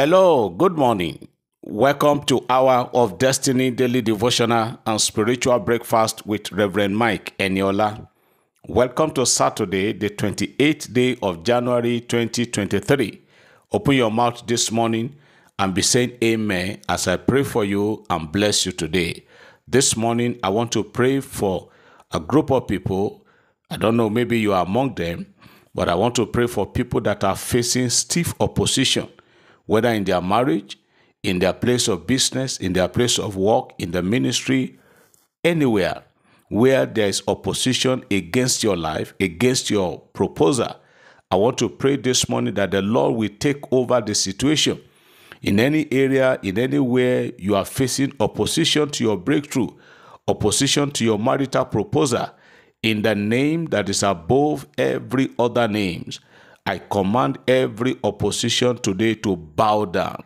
Hello, good morning. Welcome to Hour of Destiny Daily Devotional and Spiritual Breakfast with Reverend Mike Eniola. Welcome to Saturday, the 28th day of January 2023. Open your mouth this morning and be saying amen as I pray for you and bless you today. This morning, I want to pray for a group of people. I don't know, maybe you are among them, but I want to pray for people that are facing stiff opposition, whether in their marriage, in their place of business, in their place of work, in the ministry, anywhere where there is opposition against your life, against your proposal. I want to pray this morning that the Lord will take over the situation. In any area, in anywhere you are facing opposition to your breakthrough, opposition to your marital proposal, in the name that is above every other names, I command every opposition today to bow down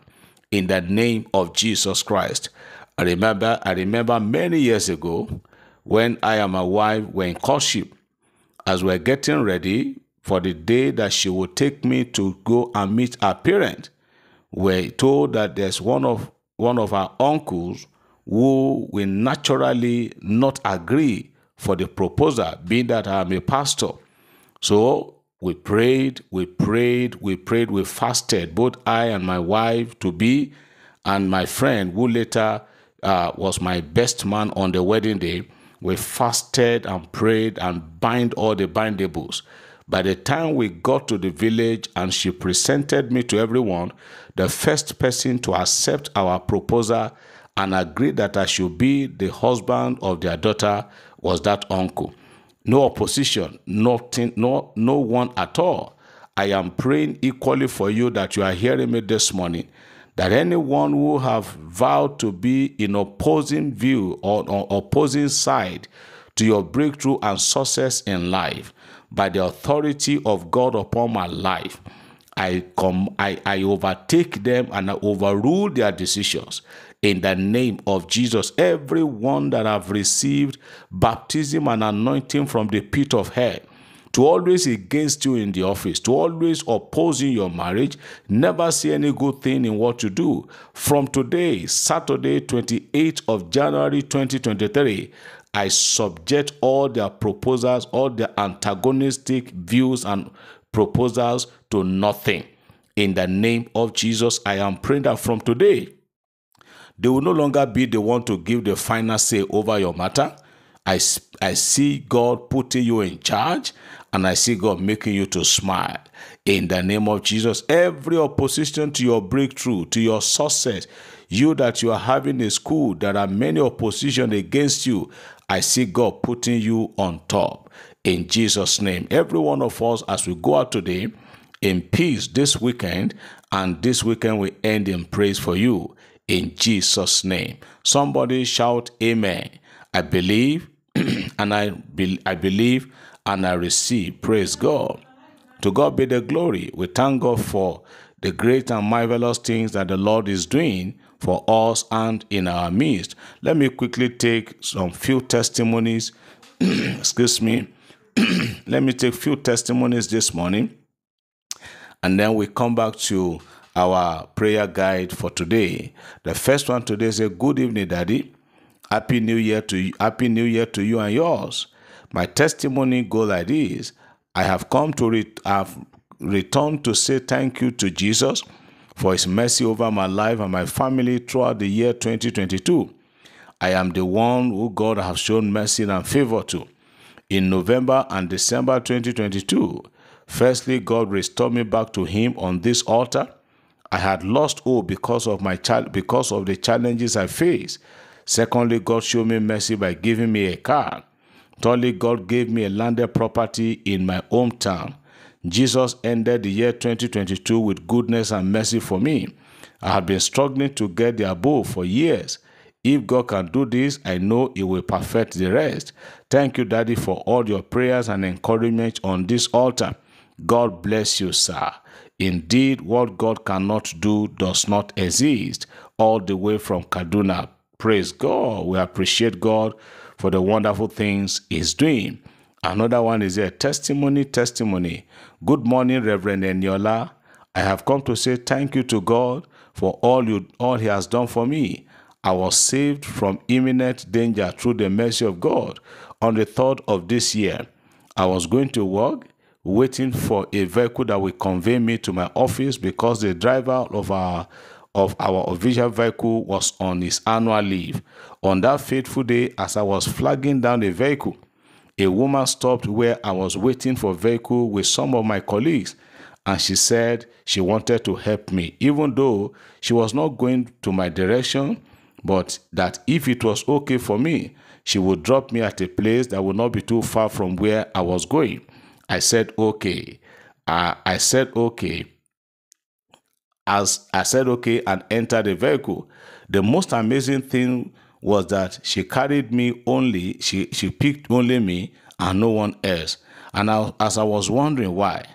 in the name of Jesus Christ. I remember, I remember many years ago when I and my wife were in courtship, as we're getting ready for the day that she would take me to go and meet her parent, we're told that there's one of one of our uncles who will naturally not agree for the proposal, being that I'm a pastor. So we prayed, we prayed, we prayed, we fasted, both I and my wife to be, and my friend who later uh, was my best man on the wedding day. We fasted and prayed and bind all the bindables. By the time we got to the village and she presented me to everyone, the first person to accept our proposal and agree that I should be the husband of their daughter was that uncle. No opposition, nothing, no, no one at all. I am praying equally for you that you are hearing me this morning. That anyone who have vowed to be in opposing view or, or opposing side to your breakthrough and success in life, by the authority of God upon my life, I come, I, I overtake them and I overrule their decisions in the name of Jesus. Everyone that have received baptism and anointing from the pit of hell, to always against you in the office, to always opposing your marriage, never see any good thing in what you do. From today, Saturday, 28th of January 2023, I subject all their proposals, all their antagonistic views and proposals to nothing. In the name of Jesus, I am praying that from today, they will no longer be the one to give the final say over your matter. I, I see God putting you in charge and I see God making you to smile. In the name of Jesus, every opposition to your breakthrough, to your success, you that you are having a school, there are many opposition against you. I see God putting you on top. In Jesus' name, every one of us, as we go out today in peace this weekend, and this weekend we end in praise for you. In Jesus' name. Somebody shout, Amen. I believe and I, be, I believe and I receive. Praise God. To God be the glory. We thank God for the great and marvelous things that the Lord is doing for us and in our midst. Let me quickly take some few testimonies. Excuse me. Let me take few testimonies this morning. And then we come back to our prayer guide for today. The first one today is a good evening, Daddy. Happy New Year to you. Happy New Year to you and yours. My testimony go like this. I have come to re- have returned to say thank you to Jesus for his mercy over my life and my family throughout the year 2022. I am the one who God has shown mercy and favor to. In November and December 2022, firstly, God restored me back to him on this altar. I had lost hope because of my child because of the challenges I faced. Secondly, God showed me mercy by giving me a car. Thirdly, God gave me a landed property in my hometown. Jesus ended the year 2022 with goodness and mercy for me. I have been struggling to get the above for years. If God can do this, I know He will perfect the rest. Thank you, Daddy, for all your prayers and encouragement on this altar. God bless you, sir. Indeed, what God cannot do does not exist. All the way from Kaduna. Praise God. We appreciate God for the wonderful things He's doing. Another one is a testimony, testimony. Good morning, Reverend Eniola. I have come to say thank you to God for all you all he has done for me. I was saved from imminent danger through the mercy of God on the 3rd of this year. I was going to work, waiting for a vehicle that will convey me to my office because the driver of our of our official vehicle was on his annual leave. On that fateful day, as I was flagging down the vehicle, a woman stopped where I was waiting for vehicle with some of my colleagues and she said she wanted to help me even though she was not going to my direction but that if it was okay for me she would drop me at a place that would not be too far from where I was going. I said okay. Uh, I said okay. As I said okay and entered the vehicle, the most amazing thing was that she carried me only, she, she picked only me and no one else. And I, as I was wondering why,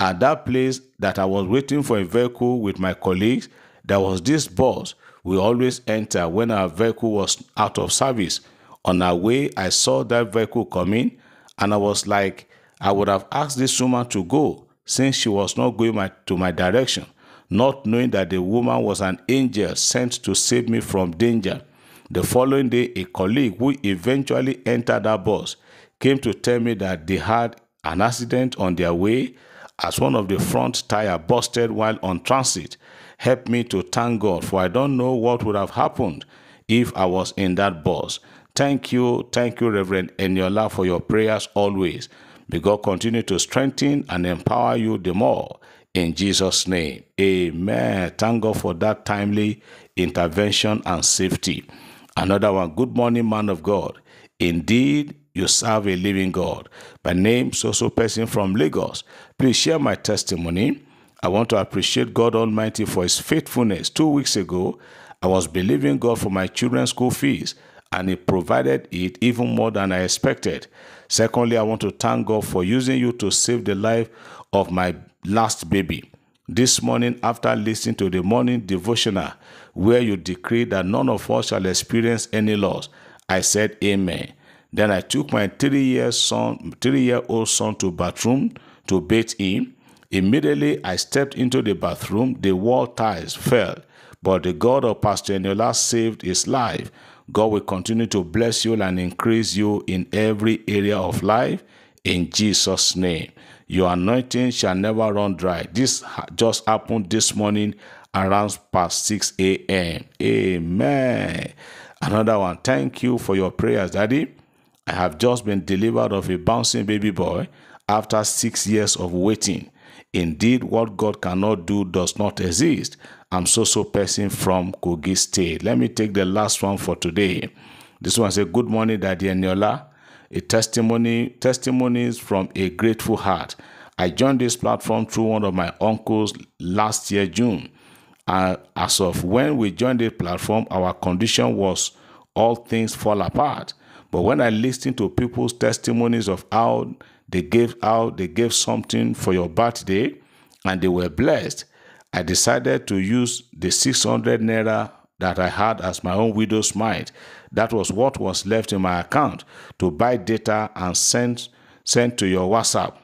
at that place that I was waiting for a vehicle with my colleagues, there was this bus we always enter when our vehicle was out of service. On our way, I saw that vehicle coming and I was like, I would have asked this woman to go since she was not going my, to my direction, not knowing that the woman was an angel sent to save me from danger. The following day, a colleague who eventually entered that bus came to tell me that they had an accident on their way as one of the front tire busted while on transit. Help me to thank God for I don't know what would have happened if I was in that bus. Thank you, thank you, Reverend Eniola, for your prayers always. May God continue to strengthen and empower you the more. In Jesus' name, amen. Thank God for that timely intervention and safety. Another one, good morning, man of God. Indeed, you serve a living God. By name, so so person from Lagos. Please share my testimony. I want to appreciate God Almighty for His faithfulness. Two weeks ago, I was believing God for my children's school fees, and He provided it even more than I expected. Secondly, I want to thank God for using you to save the life of my last baby. This morning, after listening to the morning devotional, where you decree that none of us shall experience any loss, I said, Amen. Then I took my three year son, three year old son to bathroom to bathe him. Immediately I stepped into the bathroom. The wall tiles fell, but the God of Pastor Eniola saved his life. God will continue to bless you and increase you in every area of life in Jesus' name. Your anointing shall never run dry. This just happened this morning around past 6 a.m. Amen. Another one. Thank you for your prayers, Daddy. I have just been delivered of a bouncing baby boy after six years of waiting. Indeed, what God cannot do does not exist. I'm so so person from Kogi State. Let me take the last one for today. This one says, Good morning, Daddy Eniola a testimony testimonies from a grateful heart. I joined this platform through one of my uncles last year June. Uh, as of when we joined the platform, our condition was all things fall apart. But when I listened to people's testimonies of how they gave out, they gave something for your birthday, and they were blessed, I decided to use the 600 naira that I had as my own widow's mite. That was what was left in my account to buy data and send, send to your WhatsApp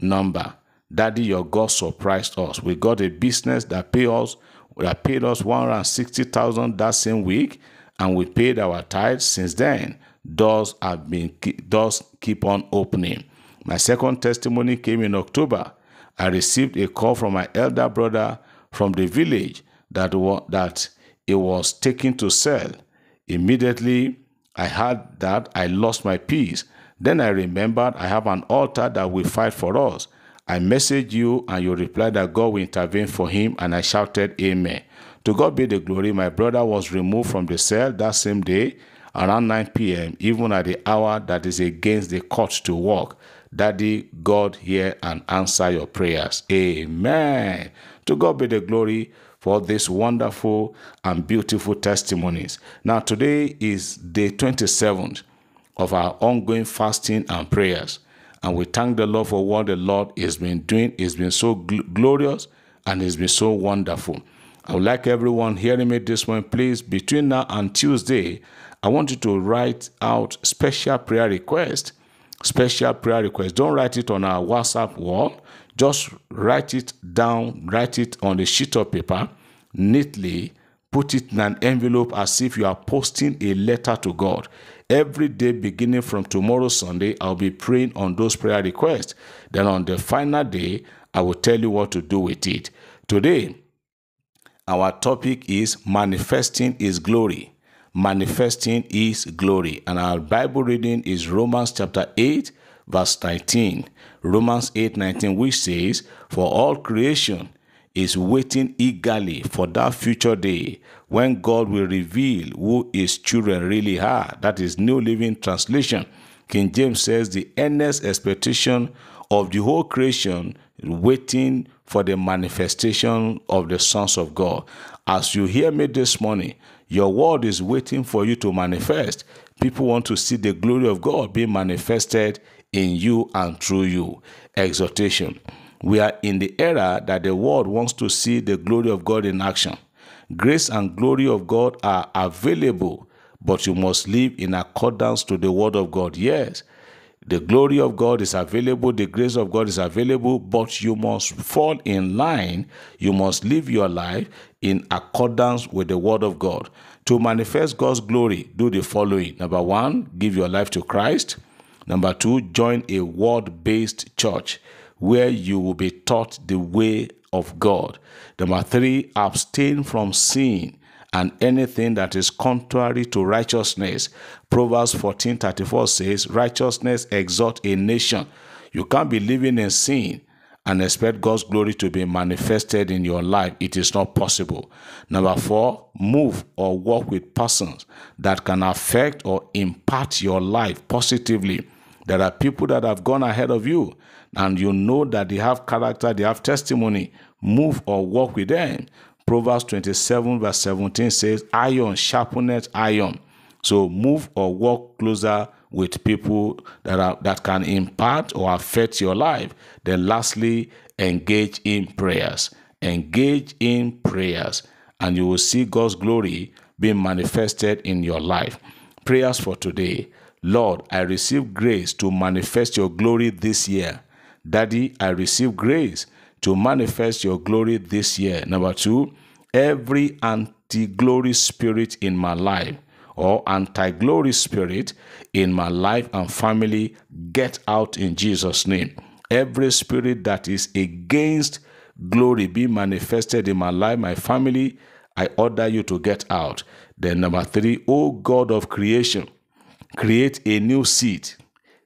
number. Daddy, your God surprised us. We got a business that paid us that paid us 160,000 that same week, and we paid our tithes since then. Doors have been doors keep on opening. My second testimony came in October. I received a call from my elder brother from the village that, that it was taken to cell. Immediately, I heard that I lost my peace. Then I remembered I have an altar that will fight for us. I messaged you and you replied that God will intervene for him, and I shouted, Amen. To God be the glory. My brother was removed from the cell that same day around 9 p.m., even at the hour that is against the court to work. Daddy, God hear and answer your prayers. Amen. To God be the glory for these wonderful and beautiful testimonies. Now, today is day 27th of our ongoing fasting and prayers. And we thank the Lord for what the Lord has been doing. It's been so gl- glorious and it's been so wonderful. I would like everyone hearing me this one, please, between now and Tuesday, I want you to write out special prayer request. Special prayer request. Don't write it on our WhatsApp wall. Just write it down, write it on a sheet of paper. neatly, put it in an envelope as if you are posting a letter to God. Every day beginning from tomorrow, Sunday, I'll be praying on those prayer requests. Then on the final day, I will tell you what to do with it. Today, our topic is manifesting His glory. Manifesting His glory. And our Bible reading is Romans chapter 8, verse 19. Romans 8 19, which says, For all creation is waiting eagerly for that future day when God will reveal who his children really are. That is New Living Translation. King James says, The earnest expectation of the whole creation waiting for the manifestation of the sons of God. As you hear me this morning, your word is waiting for you to manifest. People want to see the glory of God being manifested in you and through you. Exhortation. We are in the era that the world wants to see the glory of God in action. Grace and glory of God are available, but you must live in accordance to the word of God. Yes, the glory of God is available, the grace of God is available, but you must fall in line. You must live your life in accordance with the word of God. To manifest God's glory, do the following. Number one, give your life to Christ. Number two, join a word based church where you will be taught the way of God. Number three, abstain from sin and anything that is contrary to righteousness. Proverbs 14 34 says, Righteousness exalt a nation. You can't be living in sin and expect God's glory to be manifested in your life. It is not possible. Number four, move or work with persons that can affect or impact your life positively. There are people that have gone ahead of you and you know that they have character, they have testimony. Move or work with them. Proverbs 27, verse 17 says, Iron sharpeneth iron. So move or walk closer with people that are that can impact or affect your life. Then lastly, engage in prayers. Engage in prayers, and you will see God's glory being manifested in your life. Prayers for today. Lord, I receive grace to manifest your glory this year. Daddy, I receive grace to manifest your glory this year. Number two, every anti glory spirit in my life or anti glory spirit in my life and family, get out in Jesus' name. Every spirit that is against glory be manifested in my life, my family, I order you to get out. Then, number three, O God of creation, create a new seat,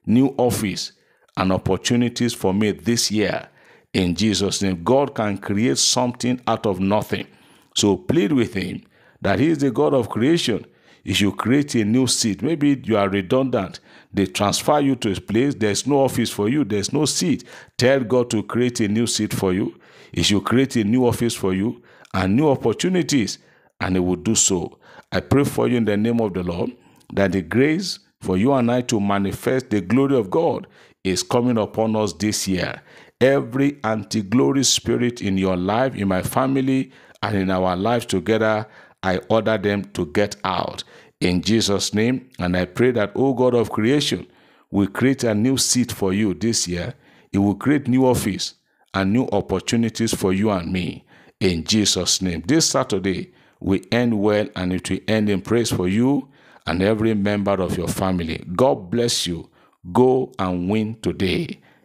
new office, and opportunities for me this year in Jesus' name. God can create something out of nothing. So plead with Him that He is the God of creation. If you create a new seat. Maybe you are redundant. They transfer you to a place. There's no office for you. There's no seat. Tell God to create a new seat for you. He should create a new office for you and new opportunities, and He will do so. I pray for you in the name of the Lord that the grace for you and I to manifest the glory of God is coming upon us this year. Every anti glory spirit in your life, in my family, and in our lives together, I order them to get out in Jesus' name. And I pray that, O God of creation, will create a new seat for you this year. It will create new office and new opportunities for you and me in Jesus' name. This Saturday, we end well and it will end in praise for you and every member of your family. God bless you. Go and win today.